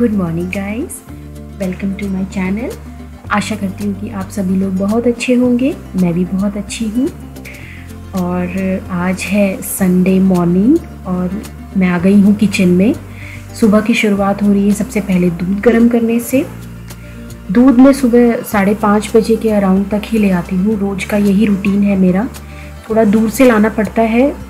Good morning guys. Welcome to my channel. आशा करती हूँ कि आप सभी लोग बहुत अच्छे होंगे, मैं भी बहुत अच्छी हूँ। और आज है संडे मॉर्निंग और मैं आ गई हूँ किचन में। सुबह की शुरुआत हो रही है सबसे पहले दूध गर्म करने से। दूध मैं सुबह साढ़े पाँच बजे के अराउंड तक ही ले आती हूँ। रोज़ का यही रूटीन है मेरा। थोड़ा दूर से लाना पड़ता है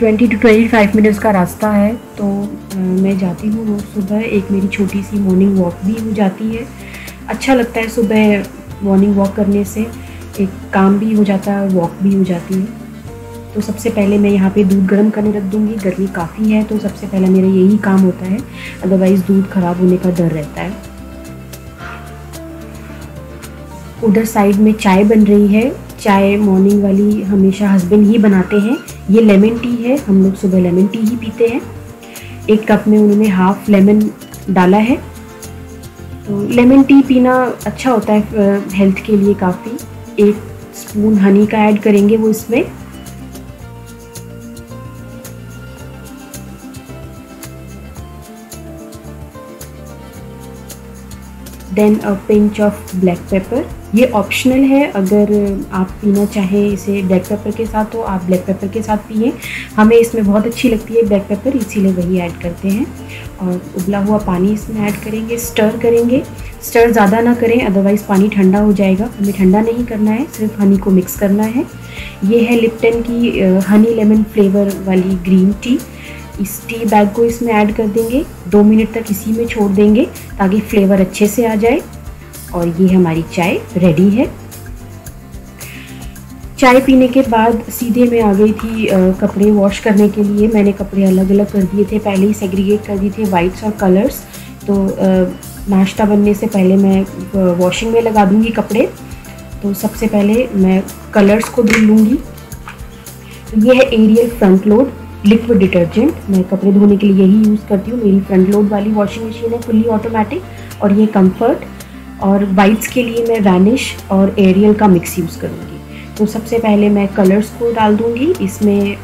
twenty two twenty five minutes का रास्ता है तो मैं जाती हूँ रोज़ सुबह। एक मेरी छोटी सी मॉर्निंग वॉक भी हो जाती है। अच्छा लगता है सुबह मॉर्निंग वॉक करने से। एक काम भी हो जाता है वॉक भी हो जाती है। तो सबसे पहले मैं यहाँ पे दूध गर्म करने रख दूँगी। गर्मी काफ़ी है तो सबसे पहले मेरा यही काम होता है। अदरवाइज़ दूध ख़राब होने का डर रहता है। उधर साइड में चाय बन रही है। चाय मॉर्निंग वाली हमेशा हस्बैंड ही बनाते हैं। ये लेमन टी है, हम लोग सुबह लेमन टी ही पीते हैं। एक कप में उन्होंने हाफ़ लेमन डाला है। तो लेमन टी पीना अच्छा होता है हेल्थ के लिए काफ़ी। एक स्पून हनी का ऐड करेंगे वो इसमें। Then a pinch of black pepper ये ऑप्शनल है, अगर आप पीना चाहें इसे ब्लैक पेपर के साथ तो आप ब्लैक पेपर के साथ पिए। हमें इसमें बहुत अच्छी लगती है ब्लैक पेपर इसीलिए वही ऐड करते हैं। और उबला हुआ पानी इसमें ऐड करेंगे स्टर करेंगे। स्टर ज़्यादा ना करें अदरवाइज़ पानी ठंडा हो जाएगा। हमें ठंडा नहीं करना है, सिर्फ़ हनी को मिक्स करना है। ये है लिप्टन की हनी लेमन फ्लेवर वाली ग्रीन टी इस टी बैग को इसमें ऐड कर देंगे। दो मिनट तक इसी में छोड़ देंगे ताकि फ्लेवर अच्छे से आ जाए। और ये हमारी चाय रेडी है। चाय पीने के बाद सीधे मैं आ गई थी कपड़े वॉश करने के लिए। मैंने कपड़े अलग अलग कर दिए थे। पहले ही सेग्रीगेट कर दिए थे वाइट्स और कलर्स तो नाश्ता बनने से पहले मैं वॉशिंग में लगा दूँगी कपड़े। तो सबसे पहले मैं कलर्स को धुल लूँगी। ये है Ariel front load liquid detergent मैं कपड़े धोने के लिए यही यूज़ करती हूँ। मेरी फ्रंट लोड वाली वॉशिंग मशीन है फुल्ली ऑटोमेटिक और ये कंफर्ट और वाइट्स के लिए मैं वैनिश और एरियल का मिक्स यूज़ करूँगी। तो सबसे पहले मैं कलर्स को डाल दूँगी। इसमें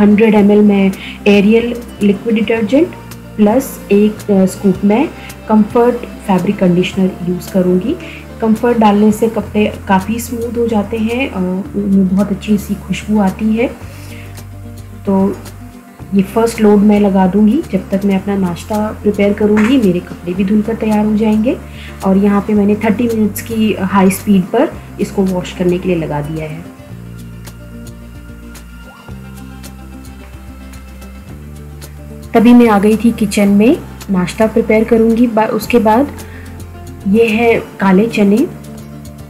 हंड्रेड एम एल मैं एरियल लिक्विड डिटर्जेंट प्लस एक स्कूप में कंफर्ट फैब्रिक कंडीशनर यूज़ करूँगी। कंफर्ट डालने से कपड़े काफ़ी स्मूथ हो जाते हैं बहुत अच्छी सी खुशबू आती है। तो ये फ़र्स्ट लोड मैं लगा दूँगी। जब तक मैं अपना नाश्ता प्रिपेयर करूँगी, मेरे कपड़े भी धुलकर तैयार हो जाएँगे। और यहाँ पे मैंने 30 मिनट्स की हाई स्पीड पर इसको वॉश करने के लिए लगा दिया है। तभी मैं आ गई थी किचन में। नाश्ता प्रिपेयर करूँगी। उसके बाद ये है काले चने।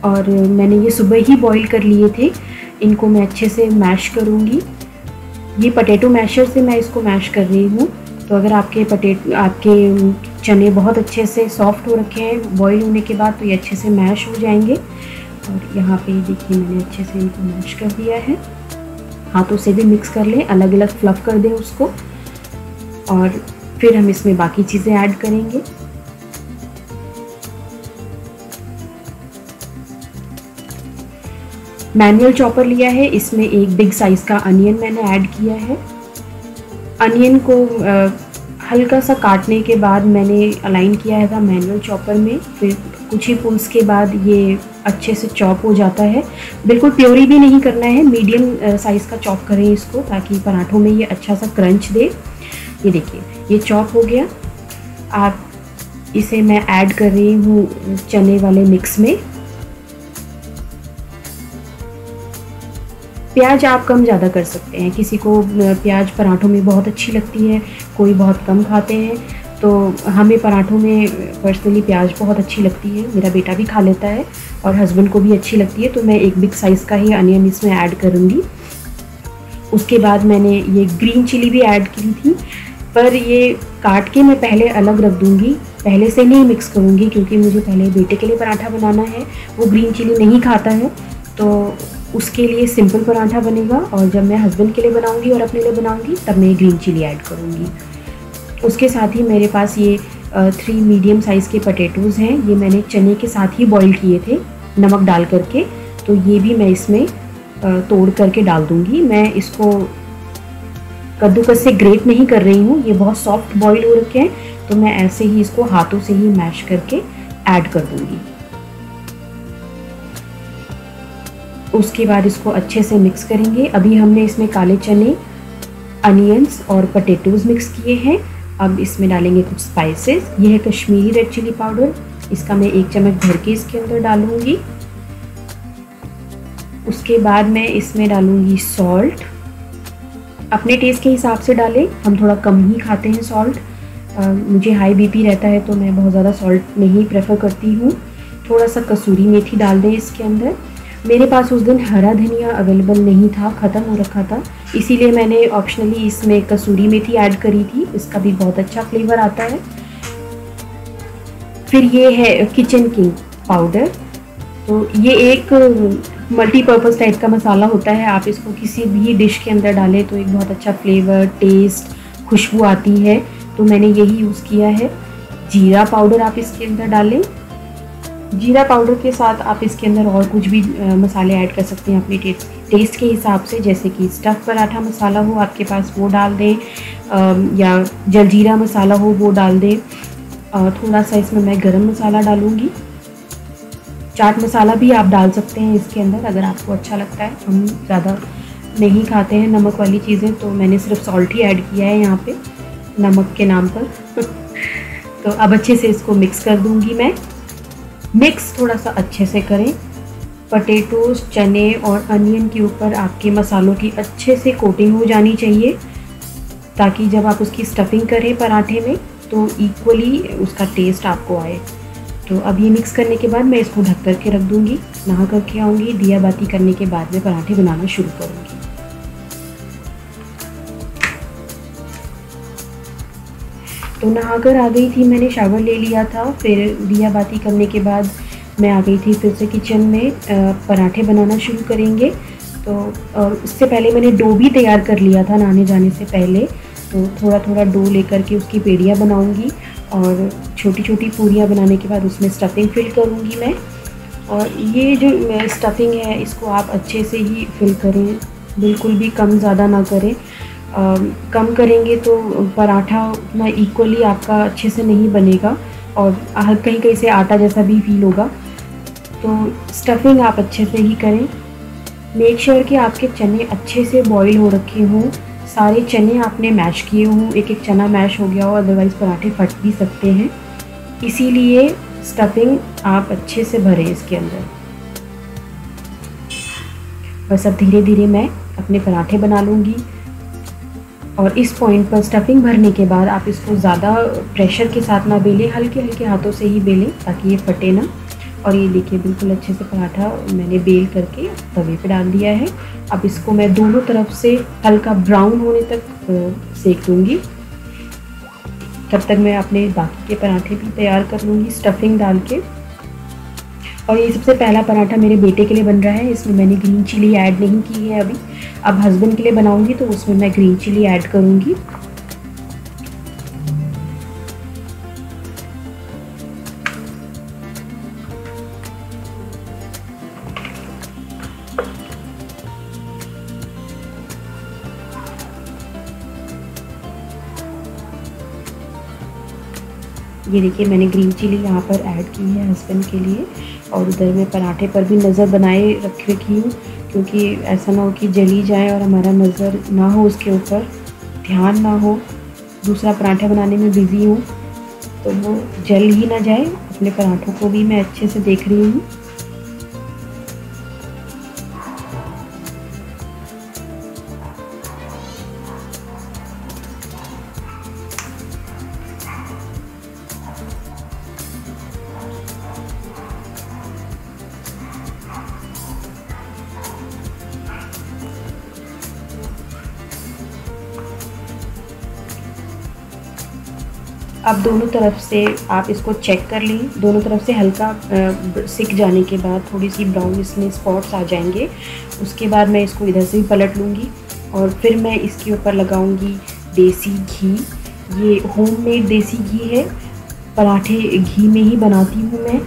और मैंने ये सुबह ही बॉईल कर लिए थे। इनको मैं अच्छे से मैश करूँगी। ये पटेटो मैशर से मैं इसको मैश कर रही हूँ। तो अगर आपके पटेट आपके चने बहुत अच्छे से सॉफ्ट हो रखे हैं बॉईल होने के बाद तो ये अच्छे से मैश हो जाएँगे। और यहाँ पे देखिए मैंने अच्छे से इनको मैश कर दिया है। हाथों से भी मिक्स कर लें अलग अलग फ्लफ़ कर दें उसको। और फिर हम इसमें बाकी चीज़ें ऐड करेंगे। मैनुअल चॉपर लिया है। इसमें एक बिग साइज़ का अनियन मैंने ऐड किया है। अनियन को हल्का सा काटने के बाद मैंने अलाइन किया है था मैनुअल चॉपर में। फिर कुछ ही पुल्स के बाद ये अच्छे से चॉप हो जाता है। बिल्कुल प्योरी भी नहीं करना है। मीडियम साइज़ का चॉप करें इसको ताकि पराठों में ये अच्छा सा क्रंच दे। ये देखिए, ये चॉप हो गया। आप इसे मैं ऐड कर रही हूँ चने वाले मिक्स में। प्याज आप कम ज़्यादा कर सकते हैं। किसी को प्याज पराठों में बहुत अच्छी लगती है, कोई बहुत कम खाते हैं। तो हमें पराठों में पर्सनली प्याज बहुत अच्छी लगती है। मेरा बेटा भी खा लेता है और हस्बैंड को भी अच्छी लगती है। तो मैं एक बिग साइज़ का ही अनियन इसमें ऐड करूँगी। उसके बाद मैंने ये ग्रीन चिली भी ऐड की थी। पर ये काट के मैं पहले अलग रख दूँगी। पहले से नहीं मिक्स करूँगी क्योंकि मुझे पहले बेटे के लिए पराठा बनाना है। वो ग्रीन चिली नहीं खाता है। तो उसके लिए सिंपल पराठा बनेगा और जब मैं हस्बैंड के लिए बनाऊँगी और अपने लिए बनाऊँगी, तब मैं ग्रीन चिली ऐड करूँगी। उसके साथ ही मेरे पास ये थ्री मीडियम साइज़ के पटेटोज़ हैं। ये मैंने चने के साथ ही बॉईल किए थे, नमक डाल करके। तो ये भी मैं इसमें तोड़ करके डाल दूँगी। मैं इसको कद्दूकस से ग्रेट नहीं कर रही हूँ। ये बहुत सॉफ्ट बॉईल हो रखे हैं। तो मैं ऐसे ही इसको हाथों से ही मैश करके ऐड कर दूँगी। उसके बाद इसको अच्छे से मिक्स करेंगे। अभी हमने इसमें काले चने अनियंस और पटेटोज़ मिक्स किए हैं। अब इसमें डालेंगे कुछ स्पाइसेस ये है कश्मीरी रेड चिली पाउडर इसका मैं एक चम्मच भर के इसके अंदर डालूँगी। उसके बाद मैं इसमें डालूँगी सॉल्ट अपने टेस्ट के हिसाब से डालें। हम थोड़ा कम ही खाते हैं सॉल्ट मुझे हाई बीपी रहता है तो मैं बहुत ज़्यादा सॉल्ट नहीं प्रेफर करती हूँ। थोड़ा सा कसूरी मेथी डाल दें इसके अंदर। मेरे पास उस दिन हरा धनिया अवेलेबल नहीं था, ख़त्म हो रखा था। इसीलिए मैंने ऑप्शनली इसमें कसूरी मेथी ऐड करी थी। इसका भी बहुत अच्छा फ्लेवर आता है। फिर ये है किचन किंग पाउडर तो ये एक मल्टीपर्पज़ टाइप का मसाला होता है। आप इसको किसी भी डिश के अंदर डालें तो एक बहुत अच्छा फ्लेवर टेस्ट खुशबू आती है। तो मैंने यही यूज़ किया है। जीरा पाउडर आप इसके अंदर डालें। जीरा पाउडर के साथ आप इसके अंदर और कुछ भी मसाले ऐड कर सकते हैं अपने टेस्ट टेस्ट के हिसाब से, जैसे कि स्टफ़ पराठा मसाला हो आपके पास, वो डाल दें या जलजीरा मसाला हो, वो डाल दें। थोड़ा सा इसमें मैं गरम मसाला डालूँगी। चाट मसाला भी आप डाल सकते हैं इसके अंदर, अगर आपको अच्छा लगता है। हम ज़्यादा नहीं खाते हैं नमक वाली चीज़ें तो मैंने सिर्फ़ सॉल्ट ही ऐड किया है यहाँ पे, नमक के नाम पर। तो अब अच्छे से इसको मिक्स कर दूँगी मैं। मिक्स थोड़ा सा अच्छे से करें। पटेटोज चने और अनियन के ऊपर आपके मसालों की अच्छे से कोटिंग हो जानी चाहिए, ताकि जब आप उसकी स्टफिंग करें पराठे में तो इक्वली उसका टेस्ट आपको आए। तो अब ये मिक्स करने के बाद मैं इसको ढक कर के रख दूँगी, नहा करके आऊँगी, दिया बाती करने के बाद में पराठे बनाना शुरू करूँगी। तो नहा कर आ गई थी, मैंने शावर ले लिया था, फिर दिया बाती करने के बाद मैं आ गई थी फिर से किचन में पराठे बनाना शुरू करेंगे। तो उससे पहले मैंने डो भी तैयार कर लिया था नहाने जाने से पहले। तो थोड़ा थोड़ा डो लेकर के उसकी पेड़ियाँ बनाऊँगी और छोटी छोटी पूरियाँ बनाने के बाद उसमें स्टफिंग फिल करूँगी मैं। और ये जो स्टफिंग है, इसको आप अच्छे से ही फिल करें। बिल्कुल भी कम ज़्यादा ना करें। कम करेंगे तो पराठा उतना इक्वली आपका अच्छे से नहीं बनेगा और कहीं कहीं से आटा जैसा भी फील होगा। तो स्टफिंग आप अच्छे से ही करें। मेक श्योर sure कि आपके चने अच्छे से बॉईल हो रखे हों। सारे चने आपने मैश किए हों। एक एक चना मैश हो गया हो अदरवाइज़ पराठे फट भी सकते हैं। इसीलिए स्टफिंग आप अच्छे से भरें इसके अंदर। बस अब धीरे धीरे मैं अपने पराठे बना लूँगी। और इस पॉइंट पर स्टफिंग भरने के बाद आप इसको ज़्यादा प्रेशर के साथ ना बेलें हल्के हल्के हाथों से ही बेलें ताकि ये फटे ना। और ये देखिए, बिल्कुल अच्छे से पराठा मैंने बेल करके तवे पे डाल दिया है। अब इसको मैं दोनों तरफ़ से हल्का ब्राउन होने तक सेक दूँगी। तब तक मैं अपने बाकी के पराठे भी तैयार कर लूँगी स्टफिंग डाल के। और ये सबसे पहला पराठा मेरे बेटे के लिए बन रहा है इसमें मैंने ग्रीन चिली ऐड नहीं की है अभी। अब हस्बैंड के लिए बनाऊँगी तो उसमें मैं ग्रीन चिली ऐड करूँगी। ये देखिए, मैंने ग्रीन चिली यहाँ पर ऐड की है हस्बैंड के लिए और उधर मैं पराठे पर भी नज़र बनाए रख रखी हूँ क्योंकि ऐसा ना हो कि जली जाए और हमारा नज़र ना हो उसके ऊपर, ध्यान ना हो। दूसरा पराठा बनाने में बिज़ी हूँ तो वो जल ही ना जाए। अपने पराठों को भी मैं अच्छे से देख रही हूँ। अब दोनों तरफ़ से आप इसको चेक कर लें। दोनों तरफ़ से हल्का सिक जाने के बाद थोड़ी सी ब्राउन इसमें स्पॉट्स आ जाएँगे। उसके बाद मैं इसको इधर से भी पलट लूँगी और फिर मैं इसके ऊपर लगाऊँगी देसी घी। ये होममेड देसी घी है। पराठे घी में ही बनाती हूँ मैं।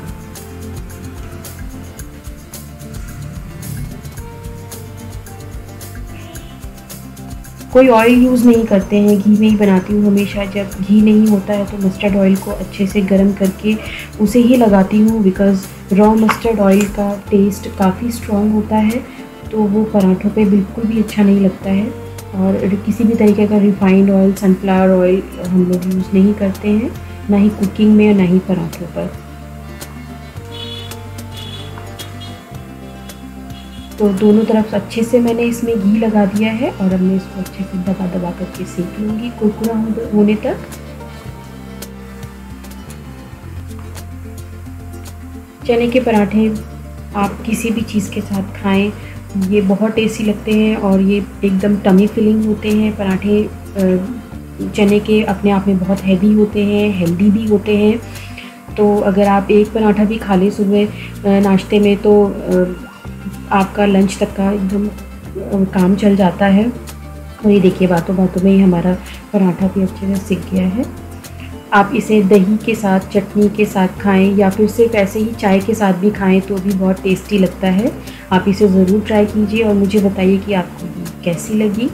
कोई ऑयल यूज़ नहीं करते हैं, घी में ही बनाती हूँ हमेशा। जब घी नहीं होता है तो मस्टर्ड ऑयल को अच्छे से गर्म करके उसे ही लगाती हूँ बिकॉज़ रॉ मस्टर्ड ऑयल का टेस्ट काफ़ी स्ट्रॉन्ग होता है तो वो पराठों पे बिल्कुल भी अच्छा नहीं लगता है। और किसी भी तरीके का रिफाइंड ऑयल सनफ्लावर ऑयल हम लोग यूज़ नहीं करते हैं, ना ही कुकिंग में ना ही पराठों पर। तो दोनों तरफ़ अच्छे से मैंने इसमें घी लगा दिया है और अब मैं इसको अच्छे से दबा दबा करके सेक लूँगी, कुरकुरा होने तक। चने के पराठे आप किसी भी चीज़ के साथ खाएँ, ये बहुत टेस्टी लगते हैं और ये एकदम टमी फिलिंग होते हैं। पराठे चने के अपने आप में बहुत हैवी होते हैं हेल्दी भी होते हैं। तो अगर आप एक पराठा भी खा लें सुबह नाश्ते में तो आपका लंच तक का एकदम काम चल जाता है। और ये देखिए, बातों बातों में ही हमारा पराठा भी अच्छे से सीख गया है। आप इसे दही के साथ, चटनी के साथ खाएँ या फिर सिर्फ़ ऐसे ही चाय के साथ भी खाएँ तो भी बहुत टेस्टी लगता है। आप इसे ज़रूर ट्राई कीजिए और मुझे बताइए कि आपको कैसी लगी।